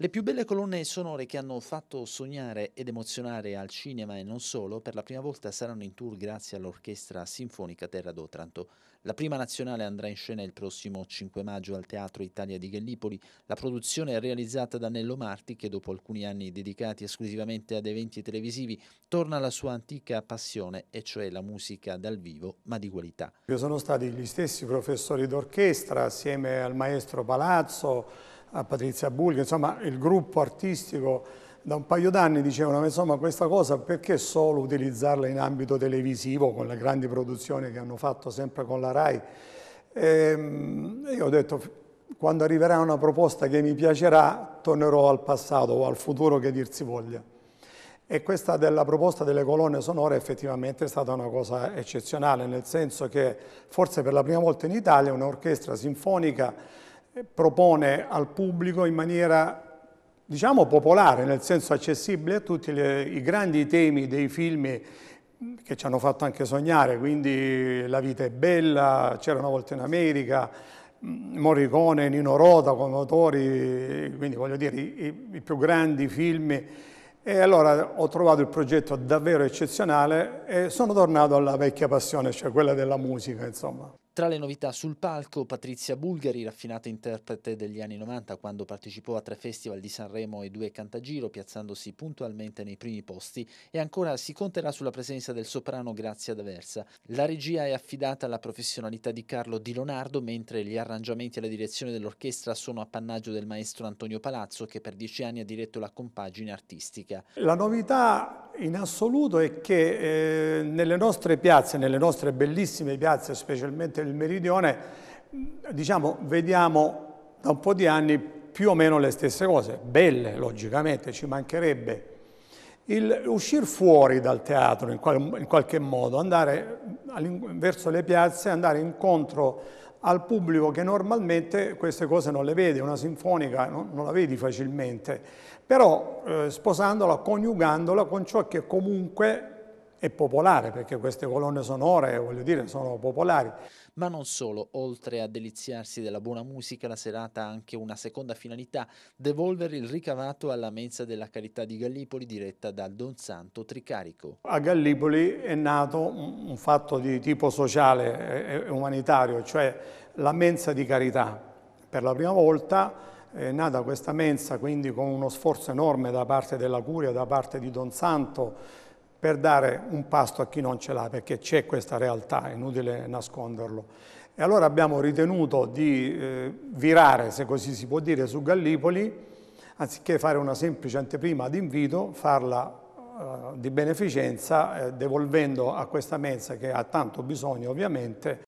Le più belle colonne sonore che hanno fatto sognare ed emozionare al cinema e non solo, per la prima volta saranno in tour grazie all'Orchestra Sinfonica Terra d'Otranto. La prima nazionale andrà in scena il prossimo 5 maggio al Teatro Italia di Gallipoli. La produzione è realizzata da Nello Marti che dopo alcuni anni dedicati esclusivamente ad eventi televisivi torna alla sua antica passione e cioè la musica dal vivo ma di qualità. Sono stati gli stessi professori d'orchestra assieme al maestro Palazzo a Patrizia Bulga, insomma il gruppo artistico da un paio d'anni dicevano insomma questa cosa perché solo utilizzarla in ambito televisivo con le grandi produzioni che hanno fatto sempre con la RAI? E ehm, io ho detto quando arriverà una proposta che mi piacerà tornerò al passato o al futuro che dir si voglia. E questa della proposta delle colonne sonore effettivamente è stata una cosa eccezionale nel senso che forse per la prima volta in Italia un'orchestra sinfonica propone al pubblico in maniera diciamo popolare, nel senso accessibile a tutti le, i grandi temi dei film che ci hanno fatto anche sognare, quindi La vita è bella, C'era una volta in America, Morricone, Nino Rota come autori, quindi voglio dire i, i più grandi film e allora ho trovato il progetto davvero eccezionale e sono tornato alla vecchia passione, cioè quella della musica, insomma. Tra le novità sul palco, Patrizia Bulgari, raffinata interprete degli anni 90 quando partecipò a tre festival di Sanremo e due Cantagiro, piazzandosi puntualmente nei primi posti, e ancora si conterà sulla presenza del soprano Grazia D'Aversa. La regia è affidata alla professionalità di Carlo Di Leonardo, mentre gli arrangiamenti e la direzione dell'orchestra sono appannaggio del maestro Antonio Palazzo, che per dieci anni ha diretto la compagine artistica. La novità in assoluto è che eh, nelle nostre piazze, nelle nostre bellissime piazze, specialmente il meridione, diciamo, vediamo da un po' di anni più o meno le stesse cose, belle logicamente, ci mancherebbe. Il uscire fuori dal teatro in, qual, in qualche modo, andare verso le piazze, andare incontro al pubblico che normalmente queste cose non le vede, una sinfonica non, non la vedi facilmente, però eh, sposandola, coniugandola con ciò che comunque è popolare, perché queste colonne sonore, voglio dire, sono popolari. Ma non solo, oltre a deliziarsi della buona musica, la serata ha anche una seconda finalità, devolvere il ricavato alla mensa della carità di Gallipoli diretta dal Don Santo Tricarico. A Gallipoli è nato un fatto di tipo sociale e umanitario, cioè la mensa di carità. Per la prima volta è nata questa mensa, quindi con uno sforzo enorme da parte della Curia, da parte di Don Santo, per dare un pasto a chi non ce l'ha, perché c'è questa realtà, è inutile nasconderlo. E allora abbiamo ritenuto di eh, virare, se così si può dire, su Gallipoli, anziché fare una semplice anteprima d'invito, farla eh, di beneficenza, eh, devolvendo a questa mensa, che ha tanto bisogno ovviamente,